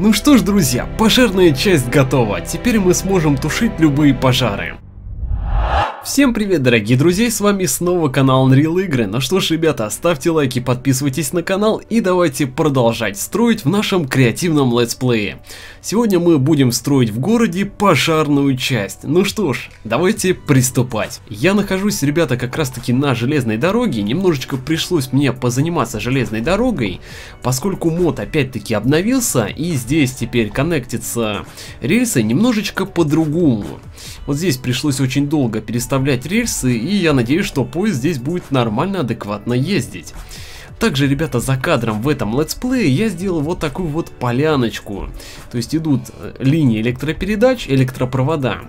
Ну что ж, друзья, пожарная часть готова. Теперь мы сможем тушить любые пожары. Всем привет, дорогие друзья, с вами снова канал Unreal Игры. Ну что ж, ребята, ставьте лайки, подписывайтесь на канал и давайте продолжать строить в нашем креативном летсплее. Сегодня мы будем строить в городе пожарную часть. Ну что ж, давайте приступать. Я нахожусь, ребята, как раз таки на железной дороге. Немножечко пришлось мне позаниматься железной дорогой, поскольку мод опять-таки обновился и здесь теперь коннектится рельсы немножечко по-другому. Вот здесь пришлось очень долго переставлять рельсы, и я надеюсь, что поезд здесь будет нормально, адекватно ездить. Также, ребята, за кадром в этом летсплее я сделал вот такую вот поляночку. То есть идут э, линии электропередач, электропровода.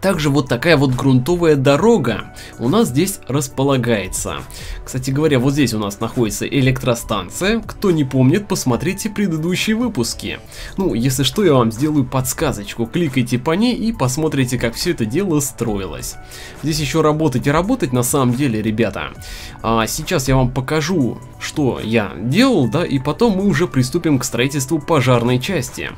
Также вот такая вот грунтовая дорога у нас здесь располагается. Кстати говоря, вот здесь у нас находится электростанция. Кто не помнит, посмотрите предыдущие выпуски. Ну, если что, я вам сделаю подсказочку. Кликайте по ней и посмотрите, как все это дело строилось. Здесь еще работать и работать на самом деле, ребята. А сейчас я вам покажу, что я делал, да, и потом мы уже приступим к строительству пожарной части.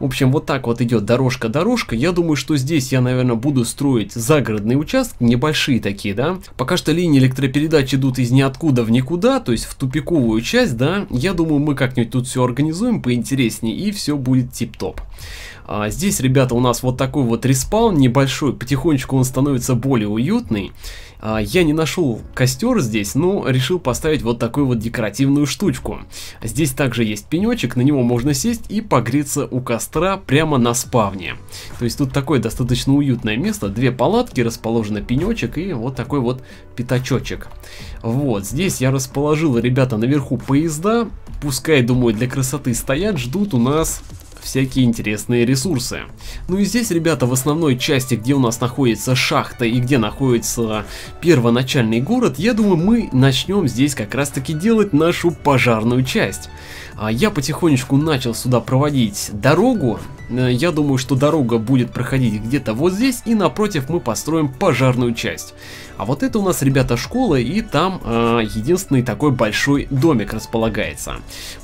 В общем, вот так вот идет дорожка-дорожка. Я думаю, что здесь я, наверное, буду строить загородные участки, небольшие такие, да. Пока что линии электропередач идут из ниоткуда в никуда, то есть в тупиковую часть, да. Я думаю, мы как-нибудь тут все организуем поинтереснее, и все будет тип-топ. А здесь, ребята, у нас вот такой вот респаун небольшой, потихонечку он становится более уютный. А, я не нашел костер здесь, но решил поставить вот такую вот декоративную штучку. Здесь также есть пенечек, на него можно сесть и погреться у костра прямо на спавне. То есть тут такое достаточно уютное место, две палатки, расположены пенечек и вот такой вот пятачочек. Вот, здесь я расположил, ребята, наверху поезда, пускай, думаю, для красоты стоят, ждут у нас всякие интересные ресурсы. Ну и здесь, ребята, в основной части, где у нас находится шахта и где находится первоначальный город, я думаю, мы начнем здесь как раз таки делать нашу пожарную часть. А я потихонечку начал сюда проводить дорогу. Э, я думаю, что дорога будет проходить где-то вот здесь, и напротив мы построим пожарную часть. А вот это у нас, ребята, школа, и там э, единственный такой большой домик располагается.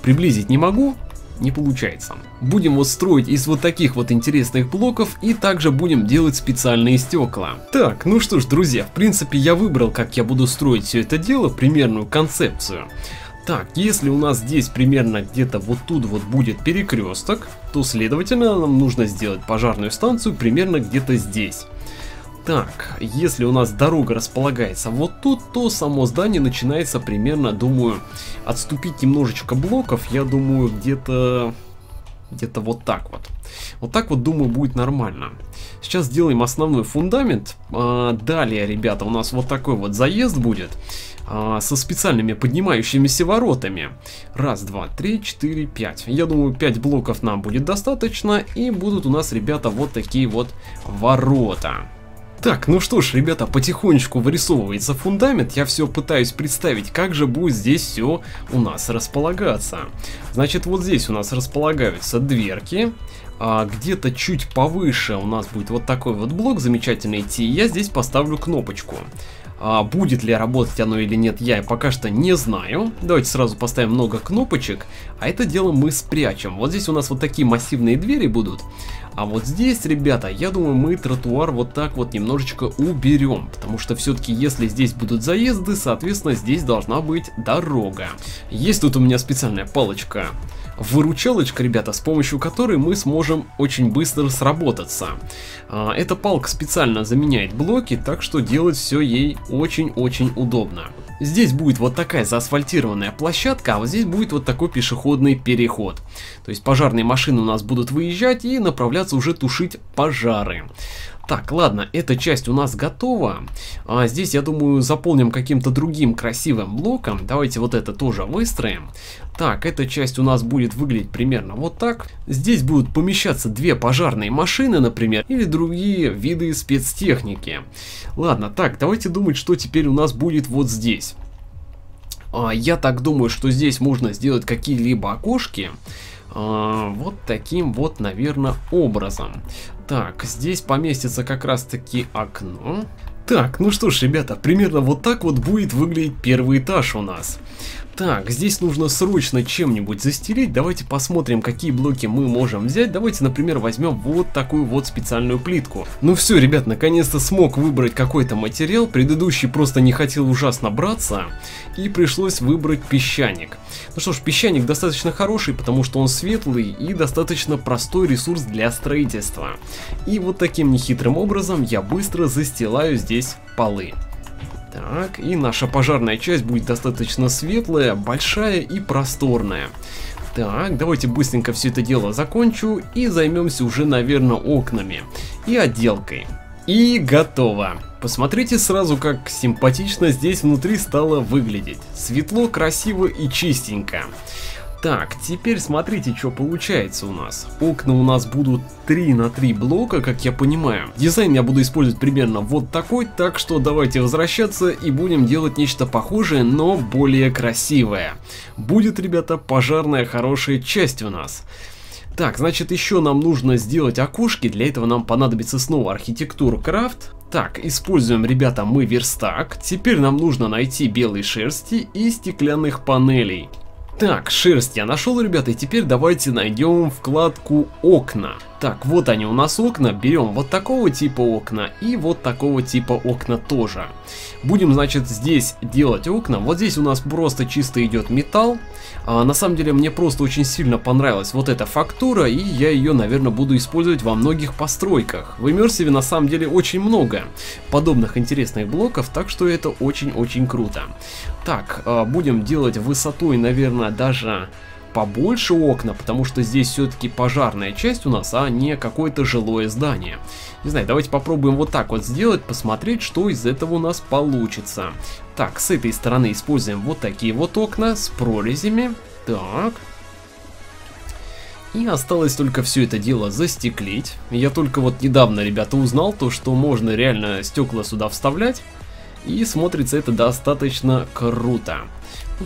Приблизить не могу, не получается. Будем вот строить из вот таких вот интересных блоков и также будем делать специальные стекла. Так, ну что ж, друзья, в принципе я выбрал, как я буду строить все это дело, примерную концепцию. Так, если у нас здесь примерно где-то вот тут вот будет перекресток, то следовательно нам нужно сделать пожарную станцию примерно где-то здесь. Так, если у нас дорога располагается вот тут, то само здание начинается примерно, думаю, отступить немножечко блоков, я думаю, где-то где-то вот так вот. Вот так вот, думаю, будет нормально. Сейчас сделаем основной фундамент. А, далее, ребята, у нас вот такой вот заезд будет. А, со специальными поднимающимися воротами. Раз, два, три, четыре, пять. Я думаю, пять блоков нам будет достаточно. И будут у нас, ребята, вот такие вот ворота. Так, ну что ж, ребята, потихонечку вырисовывается фундамент, я все пытаюсь представить, как же будет здесь все у нас располагаться. Значит, вот здесь у нас располагаются дверки, а где-то чуть повыше у нас будет вот такой вот блок замечательный идти, и я здесь поставлю кнопочку. А будет ли работать оно или нет, я пока что не знаю. Давайте сразу поставим много кнопочек, а это дело мы спрячем. Вот здесь у нас вот такие массивные двери будут. А вот здесь, ребята, я думаю, мы тротуар вот так вот немножечко уберем, потому что все-таки, если здесь будут заезды, соответственно, здесь должна быть дорога. Есть тут у меня специальная палочка выручалочка, ребята, с помощью которой мы сможем очень быстро сработаться. А, эта палка специально заменяет блоки, так что делать все ей очень-очень удобно. Здесь будет вот такая заасфальтированная площадка, а вот здесь будет вот такой пешеходный переход. То есть пожарные машины у нас будут выезжать и направляться уже тушить пожары. Так, ладно, эта часть у нас готова. А здесь, я думаю, заполним каким-то другим красивым блоком. Давайте вот это тоже выстроим. Так, эта часть у нас будет выглядеть примерно вот так. Здесь будут помещаться две пожарные машины, например, или другие виды спецтехники. Ладно, так, давайте думать, что теперь у нас будет вот здесь. А, я так думаю, что здесь можно сделать какие-либо окошки. А, вот таким вот, наверное, образом. Так, здесь поместится как раз таки окно. Так, ну что ж, ребята, примерно вот так вот будет выглядеть первый этаж у нас. Так, здесь нужно срочно чем-нибудь застелить. Давайте посмотрим, какие блоки мы можем взять. Давайте, например, возьмем вот такую вот специальную плитку. Ну все, ребят, наконец-то смог выбрать какой-то материал. Предыдущий просто не хотел ужасно браться. И пришлось выбрать песчаник. Ну что ж, песчаник достаточно хороший, потому что он светлый и достаточно простой ресурс для строительства. И вот таким нехитрым образом я быстро застилаю здесь полы. Так, и наша пожарная часть будет достаточно светлая, большая и просторная. Так, давайте быстренько все это дело закончу и займемся уже, наверное, окнами и отделкой. И готово. Посмотрите сразу, как симпатично здесь внутри стало выглядеть. Светло, красиво и чистенько. Так, теперь смотрите, что получается у нас. Окна у нас будут 3 на 3 блока, как я понимаю. Дизайн я буду использовать примерно вот такой, так что давайте возвращаться и будем делать нечто похожее, но более красивое. Будет, ребята, пожарная хорошая часть у нас. Так, значит еще нам нужно сделать окошки, для этого нам понадобится снова архитектура крафт. Так, используем, ребята, мы верстак. Теперь нам нужно найти белые шерсти и стеклянных панелей. Так, шерсть я нашел, ребята, и теперь давайте найдем вкладку окна. Так, вот они у нас окна, берем вот такого типа окна и вот такого типа окна тоже. Будем, значит, здесь делать окна, вот здесь у нас просто чисто идет металл. А, на самом деле мне просто очень сильно понравилась вот эта фактура, и я ее, наверное, буду использовать во многих постройках. В Immersive на самом деле очень много подобных интересных блоков, так что это очень-очень круто. Так, а, будем делать высотой, наверное, даже побольше окна, потому что здесь все-таки пожарная часть у нас, а не какое-то жилое здание. Не знаю, давайте попробуем вот так вот сделать, посмотреть, что из этого у нас получится. Так, с этой стороны используем вот такие вот окна с прорезями. Так. И осталось только все это дело застеклить. Я только вот недавно, ребята, узнал то, что можно реально стекла сюда вставлять. И смотрится это достаточно круто.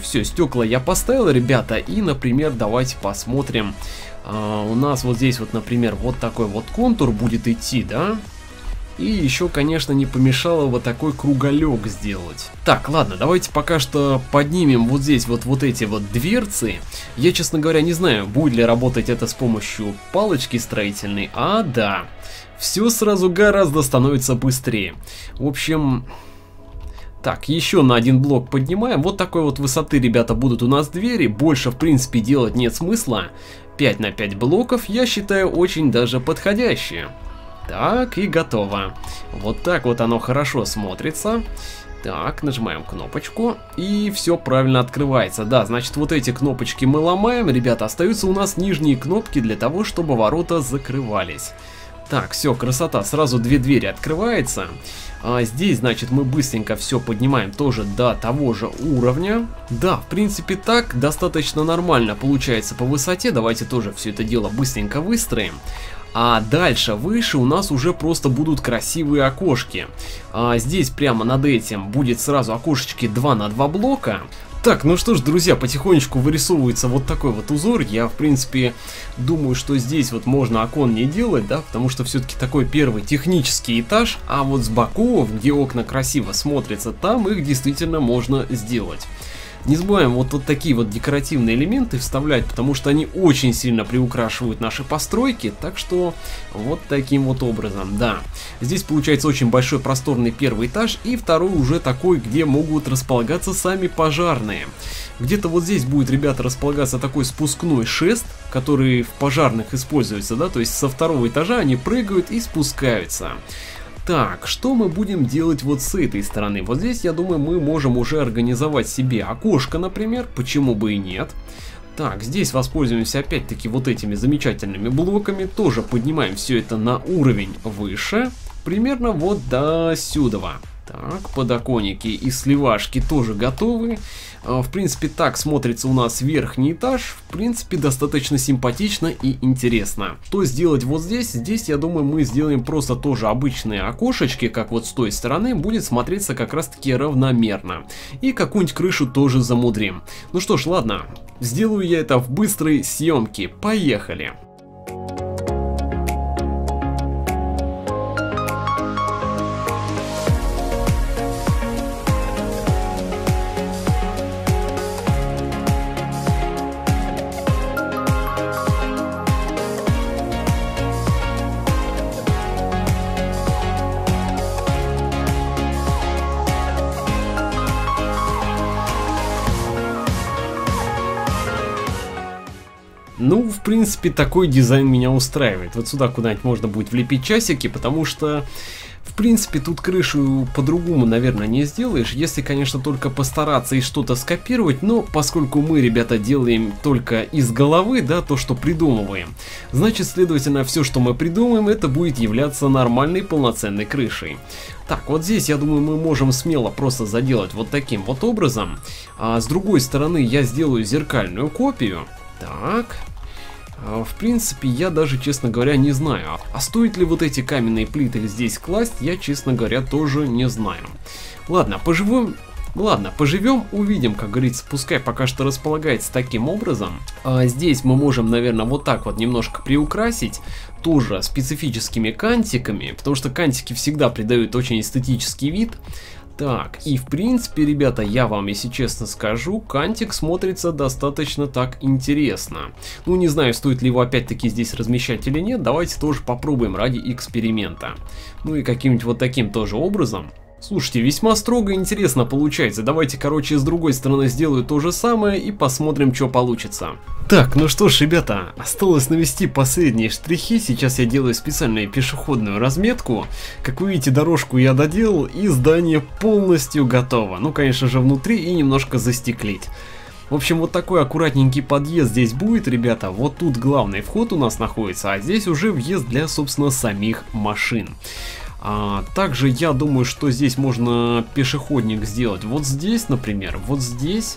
Все, стекла я поставил, ребята, и, например, давайте посмотрим. А, у нас вот здесь вот, например, вот такой вот контур будет идти, да? И еще, конечно, не помешало вот такой круголек сделать. Так, ладно, давайте пока что поднимем вот здесь вот, вот эти вот дверцы. Я, честно говоря, не знаю, будет ли работать это с помощью палочки строительной. А, да. Все сразу гораздо становится быстрее. В общем, так, еще на один блок поднимаем. Вот такой вот высоты, ребята, будут у нас двери. Больше, в принципе, делать нет смысла. 5 на 5 блоков, я считаю, очень даже подходящие. Так, и готово. Вот так вот оно хорошо смотрится. Так, нажимаем кнопочку, и все правильно открывается. Да, значит, вот эти кнопочки мы ломаем, ребята, остаются у нас нижние кнопки для того, чтобы ворота закрывались. Так, все, красота, сразу две двери открывается. А здесь, значит, мы быстренько все поднимаем тоже до того же уровня. Да, в принципе так, достаточно нормально получается по высоте. Давайте тоже все это дело быстренько выстроим. А дальше, выше у нас уже просто будут красивые окошки. А здесь прямо над этим будет сразу окошечки 2 на 2 блока. Так, ну что ж, друзья, потихонечку вырисовывается вот такой вот узор. Я, в принципе, думаю, что здесь вот можно окон не делать, да, потому что все-таки такой первый технический этаж, а вот с боков, где окна красиво смотрятся, там их действительно можно сделать. Не забываем вот, вот такие вот декоративные элементы вставлять, потому что они очень сильно приукрашивают наши постройки, так что вот таким вот образом, да. Здесь получается очень большой просторный первый этаж и второй уже такой, где могут располагаться сами пожарные. Где-то вот здесь будет, ребята, располагаться такой спускной шест, который в пожарных используется, да, то есть со второго этажа они прыгают и спускаются. Так, что мы будем делать вот с этой стороны? Вот здесь, я думаю, мы можем уже организовать себе окошко, например, почему бы и нет. Так, здесь воспользуемся опять-таки вот этими замечательными блоками, тоже поднимаем все это на уровень выше, примерно вот до сюда. Так, подоконники и сливашки тоже готовы. А, в принципе, так смотрится у нас верхний этаж. В принципе, достаточно симпатично и интересно. Что сделать вот здесь? Здесь, я думаю, мы сделаем просто тоже обычные окошечки, как вот с той стороны, будет смотреться как раз таки равномерно. И какую-нибудь крышу тоже замудрим. Ну что ж, ладно, сделаю я это в быстрой съемке. Поехали! Ну, в принципе, такой дизайн меня устраивает. Вот сюда куда-нибудь можно будет влепить часики, потому что в принципе, тут крышу по-другому, наверное, не сделаешь, если, конечно, только постараться и что-то скопировать, но поскольку мы, ребята, делаем только из головы, да, то, что придумываем, значит, следовательно, все, что мы придумаем, это будет являться нормальной полноценной крышей. Так, вот здесь, я думаю, мы можем смело просто заделать вот таким вот образом. А с другой стороны, я сделаю зеркальную копию. Так, в принципе, я даже, честно говоря, не знаю. А стоит ли вот эти каменные плиты здесь класть, я, честно говоря, тоже не знаю. Ладно, поживем... Ладно, поживем, увидим, как говорится, пускай пока что располагается таким образом. А здесь мы можем, наверное, вот так вот немножко приукрасить, тоже специфическими кантиками, потому что кантики всегда придают очень эстетический вид. Так, и в принципе, ребята, я вам, если честно скажу, Кантик смотрится достаточно так интересно. Ну, не знаю, стоит ли его опять-таки здесь размещать или нет, давайте тоже попробуем ради эксперимента. Ну и каким-нибудь вот таким тоже образом. Слушайте, весьма строго и интересно получается. Давайте, короче, с другой стороны сделаю то же самое и посмотрим, что получится. Так, ну что ж, ребята, осталось навести последние штрихи. Сейчас я делаю специальную пешеходную разметку. Как вы видите, дорожку я доделал и здание полностью готово. Ну, конечно же, внутри и немножко застеклить. В общем, вот такой аккуратненький подъезд здесь будет, ребята. Вот тут главный вход у нас находится, а здесь уже въезд для, собственно, самих машин. А, также я думаю, что здесь можно пешеходник сделать вот здесь, например, вот здесь,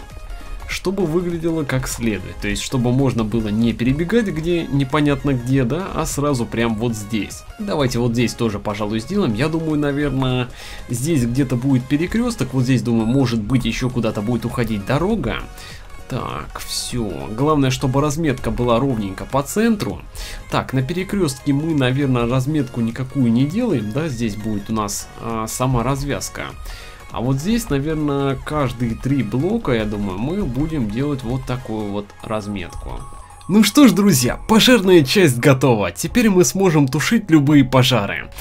чтобы выглядело как следует. То есть, чтобы можно было не перебегать где непонятно где, да, а сразу прям вот здесь. Давайте вот здесь тоже, пожалуй, сделаем. Я думаю, наверное, здесь где-то будет перекресток. Вот здесь, думаю, может быть еще куда-то будет уходить дорога. Так, все. Главное, чтобы разметка была ровненько по центру. Так, на перекрестке мы, наверное, разметку никакую не делаем, да, здесь будет у нас а, сама развязка. А вот здесь, наверное, каждые три блока, я думаю, мы будем делать вот такую вот разметку. Ну что ж, друзья, пожарная часть готова. Теперь мы сможем тушить любые пожары.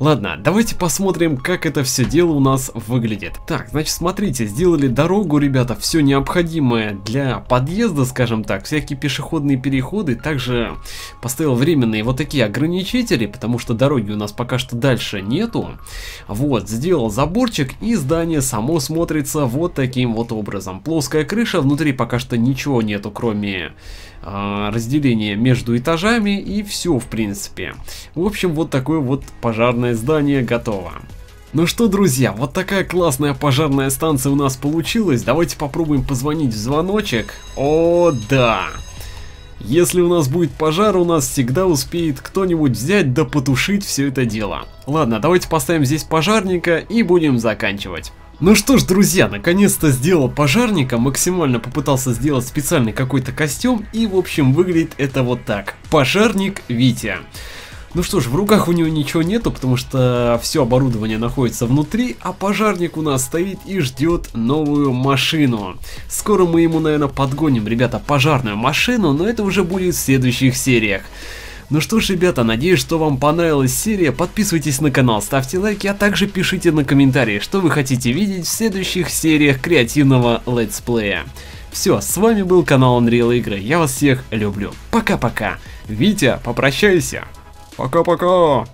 Ладно, давайте посмотрим, как это все дело у нас выглядит. Так, значит, смотрите, сделали дорогу, ребята, все необходимое для подъезда, скажем так, всякие пешеходные переходы. Также поставил временные вот такие ограничители, потому что дороги у нас пока что дальше нету. Вот, сделал заборчик, и здание само смотрится вот таким вот образом. Плоская крыша, внутри пока что ничего нету, кроме э, разделения между этажами, и все, в принципе. В общем, вот такой вот пожарное здание готово. Ну что, друзья, вот такая классная пожарная станция у нас получилась. Давайте попробуем позвонить в звоночек. О, да! Если у нас будет пожар, у нас всегда успеет кто-нибудь взять да потушить все это дело. Ладно, давайте поставим здесь пожарника и будем заканчивать. Ну что ж, друзья, наконец-то сделал пожарника, максимально попытался сделать специальный какой-то костюм, и в общем выглядит это вот так. Пожарник Витя. Ну что ж, в руках у него ничего нету, потому что все оборудование находится внутри, а пожарник у нас стоит и ждет новую машину. Скоро мы ему, наверное, подгоним, ребята, пожарную машину, но это уже будет в следующих сериях. Ну что ж, ребята, надеюсь, что вам понравилась серия. Подписывайтесь на канал, ставьте лайки, а также пишите на комментарии, что вы хотите видеть в следующих сериях креативного летсплея. Все, с вами был канал Unreal Игры, я вас всех люблю. Пока-пока. Витя, попрощайся. Пока-пока!